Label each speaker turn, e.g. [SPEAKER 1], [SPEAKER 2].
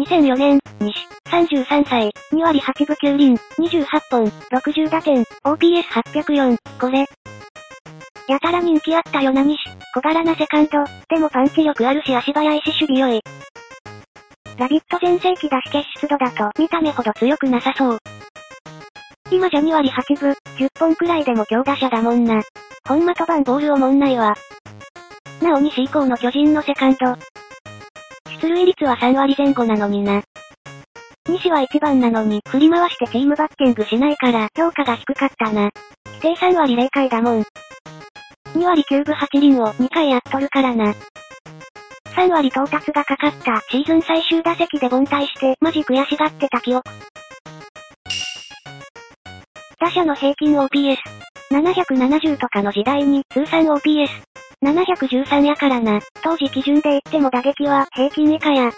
[SPEAKER 1] 2004年、西、33歳、2割8分9厘、28本、60打点、OPS804、これ。やたら人気あったよな西、小柄なセカンド、でもパンチ力あるし足早いし守備良い。ラビット全盛期出し決出度だと見た目ほど強くなさそう。今じゃ2割8分、10本くらいでも強打者だもんな。ほんま飛ばんボールをもんないわ。なお西以降の巨人のセカンド。出塁率は3割前後なのにな。西は1番なのに振り回してチームバッティングしないから評価が低かったな。規定3割0回だもん。2割9分8厘を2回やっとるからな。3割到達がかかったシーズン最終打席で凡退してマジ悔しがってた記憶。打者の平均 OPS。770とかの時代に通算 OPS。713やからな。当時基準で言っても打撃は平均以下や。